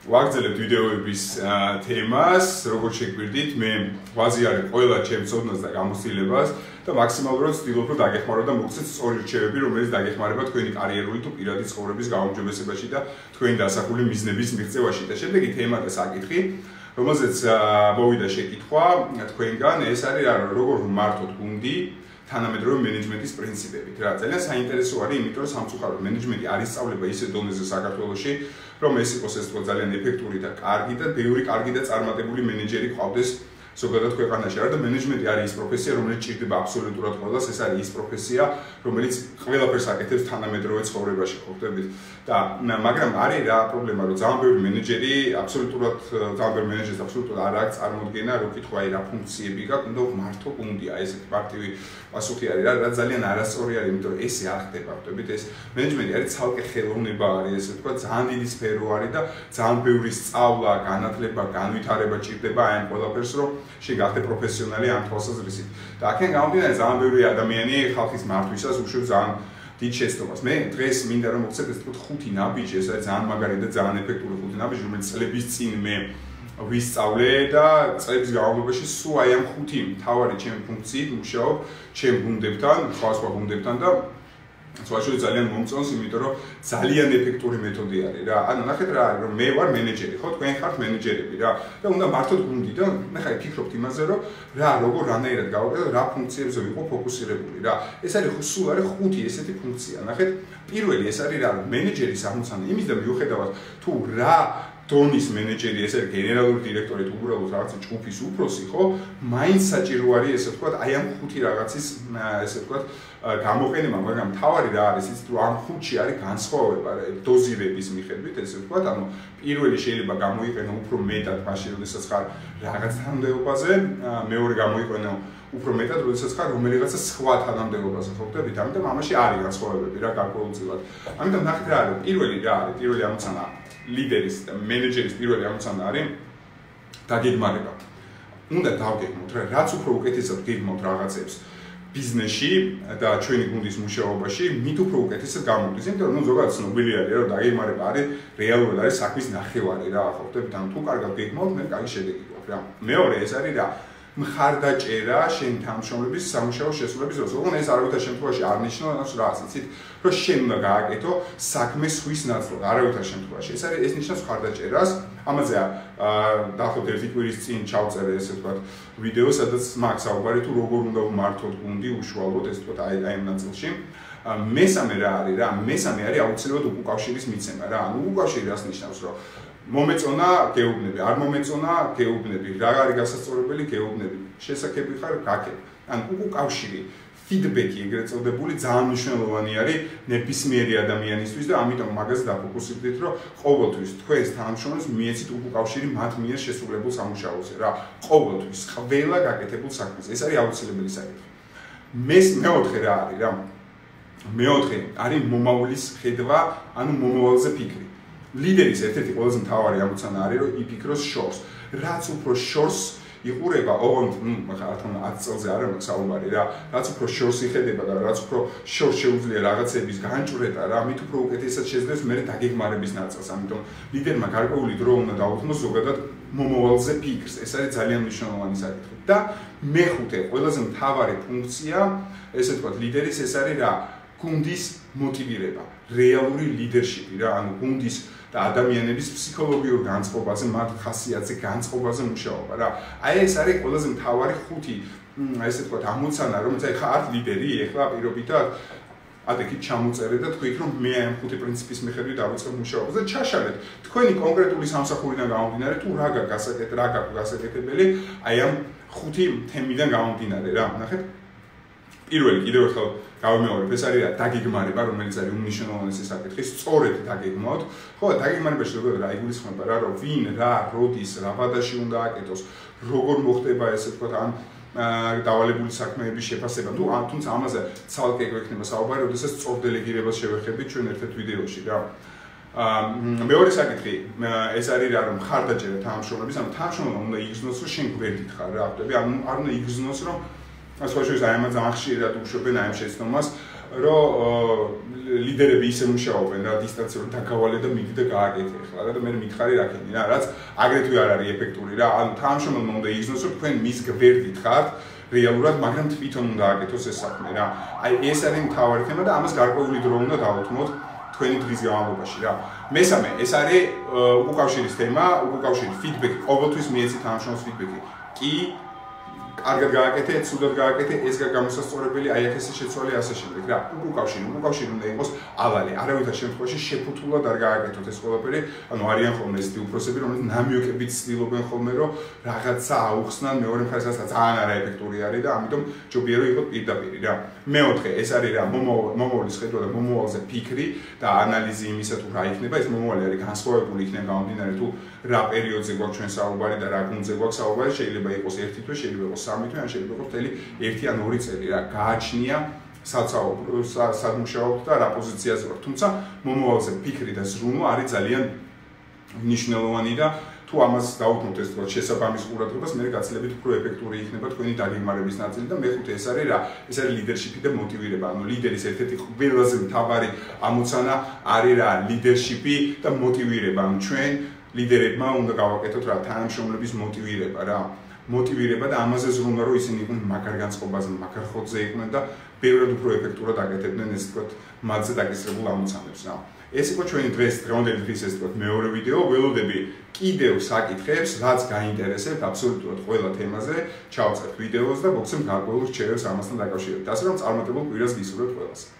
ვაგრძელებთ ვიდეოების თემას, როგორც შეგვირდით, მე ვაზიარებ ყველა ჩემს ცოდნას და გამოცდილებას და მაქსიმალურად ვცდილობ, რომ დაგეხმარო და მოგცეთ სწორი რჩევები, რომელიც დაგეხმარება თქვენი კარიერული თუ პირადი ცხოვრების გაუმჯობესებაში და თქვენი დასახული მიზნების მიღწევაში. და შემდეგი თემა და საკითხი, რომელზეც მოვიდა შეკითხვა თქვენგან, ეს არის რა, როგორ მართოთ გუნდი თანამედროვე მენეჯმენტის პრინციპებით. რა ძალიან საინტერესო არის, იმიტომ რომ სამწუხაროდ მენეჯმენტი არის სწავლება ისე დონეზე საქართველოში, რომ ეს იყოს ეს თქო ძალიან ეფექტური და კარგი და ბევრი კარგი და წარმატებული მენეჯერი ყავდეს ზოგადად ქვეყანაში. არა და მენეჯმენტი არის ის პროფესია, რომელიც ჭირდება აბსოლუტურად ყველას, ეს არის ის პროფესია, რომელიც ყველაფერს აკეთებს თანამედროვე ცხოვრებაში, ხო ხდებით? და მაგრამ არის რა პრობლემა, რომ ძალიან ბევრი მენეჯერი აბსოლუტურად ძალიან ბევრი მენეჯერს აბსოლუტურად არ აქვს წარმოდგენა, რომ კითხვა აი რა ფუნქციები გაქვს, უნდა მართო გუნდია, ესეთი პარტივი პასუხი არის რა, რა ძალიან არასწორი არის, იმიტომ რომ ესე არ ხდება, ხდებით? ეს მენეჯმენტი არის ცალკე ხელოვნება არის, ესე თქვა, ძალიან დიდი სფერო არის და ძალიან ბევრი სწავლა, განათლება, განვითარება ჭირდება აი ამ ყველაფერს, რომ შეგახდე პროფესიონალი ამ თვალსაზრისით. და აქენ გამომდინარე ძალიან ბევრი ადამიანი ხალხის მართვისას უშვებს ძალიან დიდ შეცდომას. მე დღეს მინდა რომ მოგცეთ ეს თქო ხუთი ნაბიჯი, ეს არის ძალიან მაგარი და ძალიან ეფექტური ხუთი ნაბიჯი, რომელიც წლების წინ მე ვისწავლე და წლების განმავლობაში სულ აი ამ ხუთი მთავარი ჩემი ფუნქციით მუშაობ ჩემ გუნდებთან, სხვა სხვა გუნდებთან და სხვაშორი ძალიან მომწონს, იმიტომ რომ ძალიან ეფექტური მეთოდი არის რა. ანუ ნახეთ რა არის, რომ მე ვარ მენეჯერი, ხო? თქვენ ხართ მენეჯერები რა. და უნდა მართოთ გუნდი და ხაი ფიქრობთ იმაზე, რომ რა, როგორ რანაირად გავაკეთო, რა ფუნქციებზე ვიყო ფოკუსირებული რა. ეს არის სულ არის ხუთი ესეთი ფუნქცია. ნახეთ, პირველი ეს არის რა, მენეჯერის აღმოცანა. იმის და მიუხედავად თუ რა დონის მენეჯერი ესე გენერალური დირექტორი თუ უბრალოდ რაღაც ჯგუფის უფროსი ხო? მაინც საჭირო არის ესე ვთქვათ აი ამ ხუთი რაღაცის ესე ვთქვათ გამოყენება მაგრამ თავარი რა არის ის თუ ამ ხუთში არის განსხვავება დოზირების მიხედვით ესე ვთქვათ ანუ პირველი შეიძლება გამოიყენო უფრო მეტად მაშინ როდესაც ხარ რაღაც თანამდებობაზე მეორე გამოიყენო უფრო მეტად როდესაც ხარ რომელიღაცა სხვა თანამდებობაზე ხო ხდებით ამიტომ ამაში არის განსხვავებები რა გარკვეულწილად. ამიტომ ნახეთ რა არის პირველი რა არის პირველი ამოცანა ლიდერის და მენეჯერის პირველი ამოცანა არის დაგეგმარება. უნდა დავგეგმოთ რა, რაც უფრო უკეთესად გეგმოთ რაღაცებს ბიზნესში და ჩვენი გუნდის მუშაობაში, მით უფრო უკეთესად გამოვიდეს. იმიტომ რომ ნუ ზოგადად ცნობილი არის რომ დაგეგმარება არის რეალურად არის საქმის ნახევარი რა, ხო ხდებით? ანუ თუ კარგად გეგმავთ, მე კარგი შედეგი გვაქვს რა. მეორე ეს არის რა მხარდაჭერა შენ თანამშრომლების სამუშაო შესრულების დროს. ოღონდ ეს არავითარ შემთხვევაში არ ნიშნავს რა, იცით, რომ შენ უნდა გააკეთო საქმე სვის ნაცვლად, არავითარ შემთხვევაში. ეს არის ეს ნიშნავს მხარდაჭერას. ამაზე აა დაახლოებით ერთი კვირის წინ ჩავწერე ესე ვთქვათ ვიდეო, სადაც მაქვს საუბარი თუ როგორ უნდა ვმართოთ გუნდი უშუალოდ ეს ვთქვათ აი აი ამ ნაწილში. მესამე რა არის რა? მესამე არის აუცილებლად უკავშირის მიცემა რა. ანუ უკავშირი რას ნიშნავს, რომ მომეწონა გეუბნები, არ მომეწონა გეუბნები, რა არის გასასწორებელი გეუბნები. შესაძლებელი ხარ გაკეთე. ან უკუ კავშირი, ფიდბექი ეგრეთ წოდებული ძალიან მნიშვნელოვანი არის ნებისმიერი ადამიანისთვის და ამიტომ მაგაზე დაფოკუსირდით, რომ ყოველთვის თქვენს თანამშრომლებს მიეცით უკუ კავშირი მათ მიერ შესრულებულ სამუშაოზე რა. ყოველთვის ყველა გაკეთებულ საქმეს. ეს არის აუცილებელი საკითხი. მეს მეოთხე რა არის რა? მეოთხე არის მომავლის ხედვა, ანუ მომავალზე ფიქრი. ლიდერის ერთ-ერთი ყველაზე მთავარი ამოცანა არის რომ იფიქროს შორს. რაც უფრო შორს იყურება, ოღონდ, ნუ, რა თქმა უნდა 10 წელზე არ არის საუბარი რა. რაც უფრო შორს იხედება და რაც უფრო შორს შეუძლია რაღაცების განჭვრეტა რა, მით უფრო უკეთესად შეძლებს მე დაგეგმარების ნაწილს. ამიტომ ლიდერმა გარკვეული დრო უნდა დაუთმოს ზოგადად მომავალზე ფიქრს. ეს არის ძალიან მნიშვნელოვანი საკითხი. და მეხუთე, ყველაზე მთავარი ფუნქცია, ესე ვთქვათ, ლიდერის ეს არის რა? გუნდის მოტივირება, რეალური ლიდერშიპი რა, ანუ გუნდის და ადამიანების ფსიქოლოგიურ განწყობაზე, მათ ხასიათზე განწყობაზე მუშაობა რა. აი ეს არის ყველაზე მთავარი ხუთი, ესე თქვა, ამოცანა, რომელიც აი ხა ართ ლიდერი, ეხლა პირობითად ადექი ჩამოწერე და თქვით რომ მე ამ ხუთი პრინციპის მიხედვით დავიწყებ მუშაობას და ჩაშალეთ თქვენი კონკრეტული სამსახურიდან გამომდინარე თუ რა გასაკეთე რა გასაკეთებელი აი ამ ხუთი თემიდან გამომდინარე რა ნახეთ პირველი კიდევ ერთხელ გავიმეორებ ეს არის დაგეგმარება რომელიც არის უნიშნულოვანესი საკითხი. სწორედ დაგეგმოთ ხო დაგეგმარებაში როგორ რა იგულისხმება რა რომ ვინ რა როდის რა ვადაში უნდა აკეთოს როგორ მოხდება ესე თქვა ან დავალებული საქმეების შეფასება. თუ ან თუნდაც ამაზე ცალკე გვექნება საუბარი როდესაც სწორ დელეგირებას შევეხებით ჩვენ ერთ-ერთ ვიდეოში რა. ა მეორე საკითხი ეს არის რა რომ ხარდაჭერა თანამშრომლების ანუ თანამშრომლობა უნდა იგრძნოს რომ შენ გვერდით ხარ რა ხდები ანუ არ უნდა იგრძნოს რომ სხვა შეიძლება აი ამ ძალიან ხშირად უშვებენ აი ამ შეცდომას რომ ლიდერები ისე მუშაობენ რა დისტანციურად დაგავალე და მიდი და გააკეთე ახლა და მე მითხარი რა ქენი რა რაც აგრეთვე არ არის ეფექტური რა ანუ თანამშრომელმა უნდა იგზნოს რომ თქვენ მის გვერდით ხართ რეალურად მაგრამ თვითონ უნდა აკეთოს ეს საქმე რა. აი ეს არის მთავარი თემა და ამას გარკვეული დრო უნდა დავუთმოთ თქვენი დღის განმავლობაში რა. მესამე ეს არის უკავშირის თემა უკავშირის ფიდბექი ყოველთვის მიეცით თანამშრომლის ფიდბექი კი კარგად გააკეთე, ცუდად გააკეთე, ეს გამოსასწორებელი, აი ესე შეცვალე ასე შემდეგ რა. უკავშირი, უკავშირი უნდა იყოს ავალი. არავითარ შემთხვევაში შეფუთულად არ გააკეთოთ ეს ყველაფერი. ანუ არიან ხოლმე ესეთი უფროსები, რომელიც ნამიოკებით ცდილობენ ხოლმე, რომ რაღაცა აუხსნან მეორე მხარეს, რასაც ძალიან არაეფექტური არის და ამიტომ ჯობია რომ იყოს პირდაპირ რა. მეოთხე, ეს არის რა, მომოვლის ხედვა და მომოვალზე ფიქრი და ანალიზი იმისა თუ რა იქნება, ეს მომოვალი არის განსხვავებული იქნება გამომდინარე თუ რა პერიოდზე გვაქვს ჩვენ საუბარი და რა გუნდზე გვაქვს საუბარი, შეიძლება იყოს ერთი თვე, შეიძლება იყოს სამი თვე, ან შეიძლება მთელი ერთი ან ორი წელი რა. გააჩნია საცაობრო სადმუშაობთ და რა პოზიციაზე ვარ. თუმცა მომავალზე ფიქრი და ზრუნვა არის ძალიან მნიშვნელოვანი და თუ ამას დაუბრუნდეთ ეს თქო შესაბამის ყურადღებას, მე გაცილებით უფრო ეფექტური იქნება თქვენი დაგეგმარების ნაწილი და მეხუთე ეს არის რა? ეს არის ლიდერშიპი და მოტივირება. ანუ ლიდერის ერთ-ერთი ყველაზე მთავარი ამოცანა არის რა? ლიდერშიპი და მოტივირება. ანუ ჩვენ ლიდერებმა უნდა გავაკეთოთ რა თანამშრომლების მოტივირება რა მოტივირება და ამაზე ზრუნვა რომ ისინი იყვნენ მაგარ განწყობაზე, მაგარ ხოთზე იყვნენ და ბევრად უფრო ეფექტურად აკეთებდნენ ეს თქო მათზე დაკისრებულ ამოცანებს რა. ეს იყო ჩვენი დღეს დღევანდელი დღის ეს თქო მეორე ვიდეო, ველოდები კიდევ საკითხებს, რაც გაინტერესებთ აბსოლუტურად ყველა თემაზე, ჩავწერთ ვიდეოს და მოგცემ გარკვეულ რჩევებს ამასთან დაკავშირებით. ასე რომ წარმატებულ კვირას გისურვებთ ყველას.